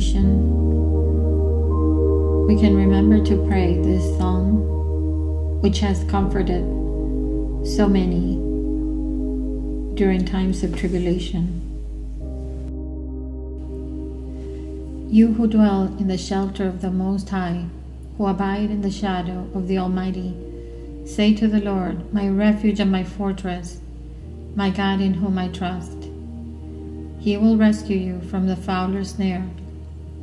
we can remember to pray this psalm, which has comforted so many during times of tribulation. You who dwell in the shelter of the Most High, who abide in the shadow of the Almighty, say to the Lord, My refuge and my fortress, my God in whom I trust. He will rescue you from the fowler's snare,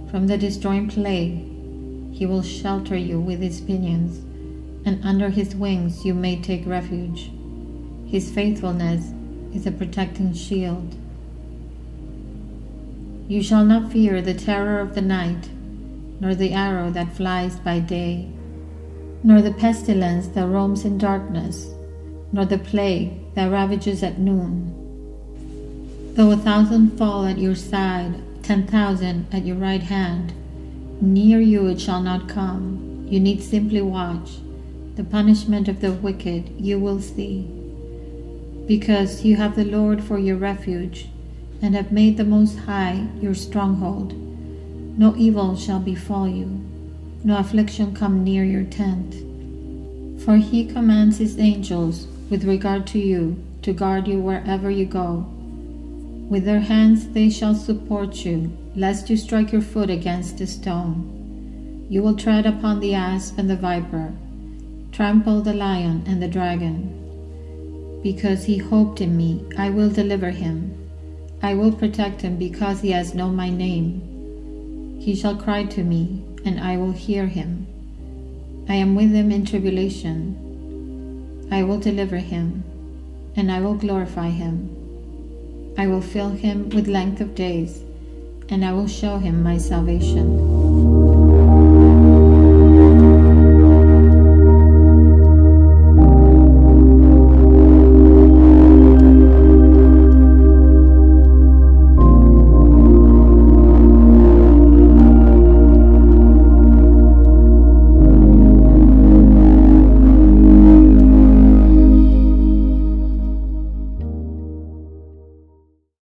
from the destroying plague. He will shelter you with his pinions, and under his wings you may take refuge. His faithfulness is a protecting shield. You shall not fear the terror of the night, nor the arrow that flies by day, nor the pestilence that roams in darkness, nor the plague that ravages at noon. Though a thousand fall at your side, ten thousand at your right hand, near you it shall not come. You need simply watch. The punishment of the wicked you will see. Because you have the Lord for your refuge, and have made the Most High your stronghold, no evil shall befall you, no affliction come near your tent. For he commands his angels with regard to you to guard you wherever you go. With their hands they shall support you, lest you strike your foot against a stone. You will tread upon the asp and the viper, trample the lion and the dragon. Because he hoped in me, I will deliver him. I will protect him because he has known my name. He shall cry to me, and I will hear him. I am with him in tribulation. I will deliver him, and I will glorify him. I will fill him with length of days, and I will show him my salvation.